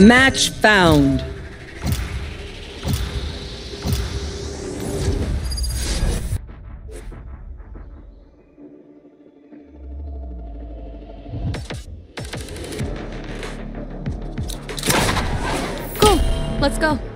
Match found. Cool. Let's go.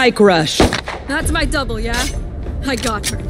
Spike rush. That's my double, yeah? I got her.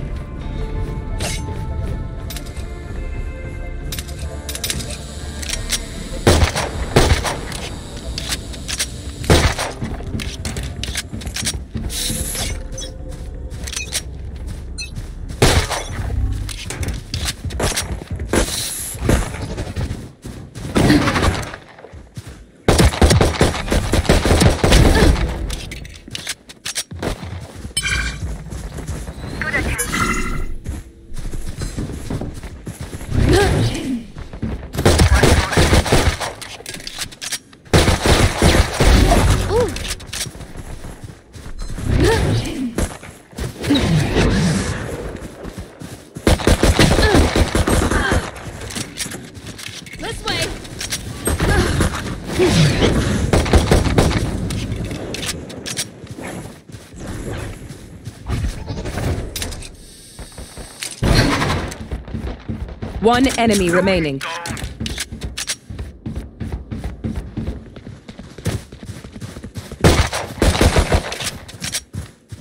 One enemy remaining.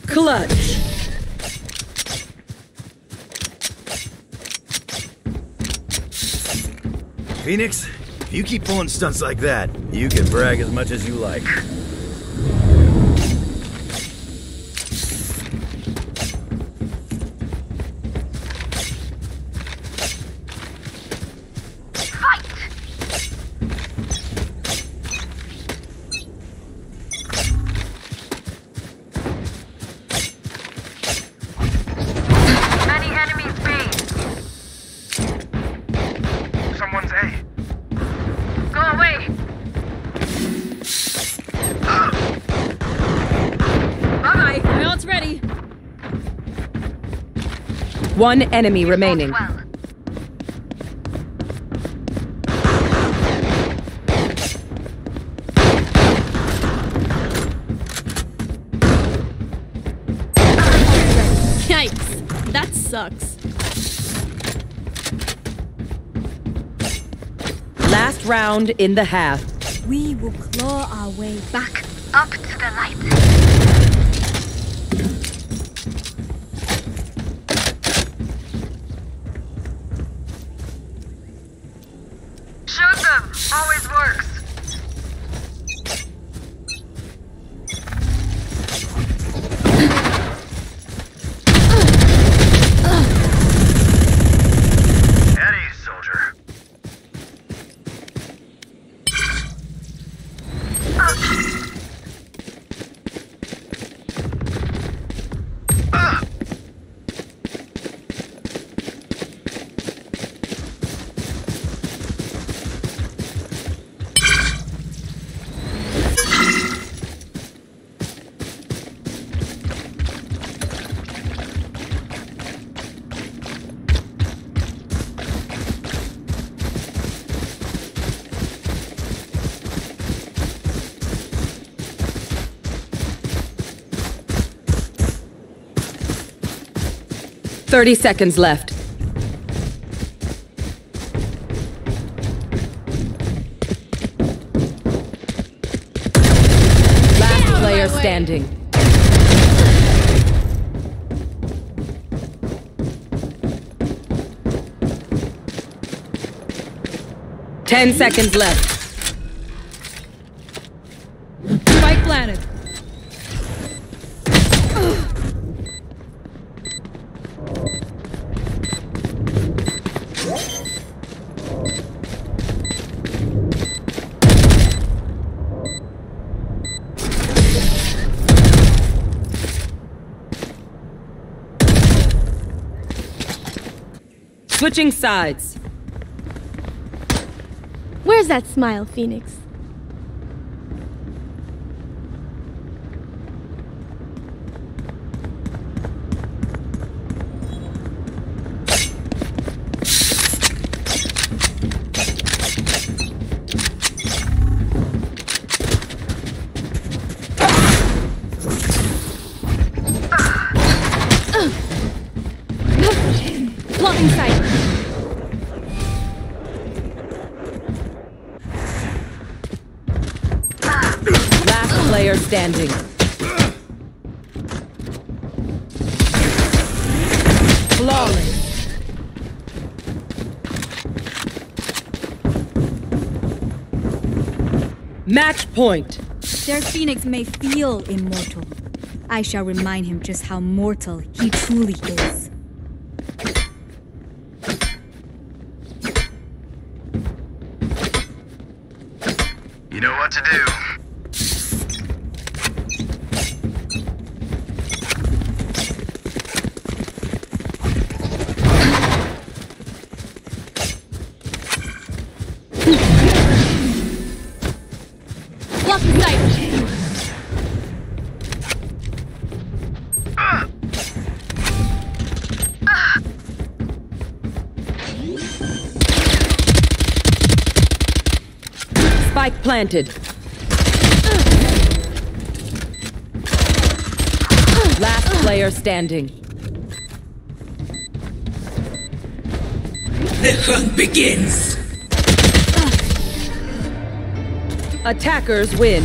Clutch. Phoenix, if you keep pulling stunts like that, you can brag as much as you like. One enemy remaining. Well. Yikes. That sucks. Last round in the half. We will claw our way back. Up to the light. 30 seconds left. Last player standing. Ten seconds left. Spike planted. Switching sides. Where's that smile, Phoenix? Standing. Flawless. Match point. Their phoenix may feel immortal. I shall remind him just how mortal he truly is. You know what to do. Planted. Last player standing. The hunt begins! Attackers win.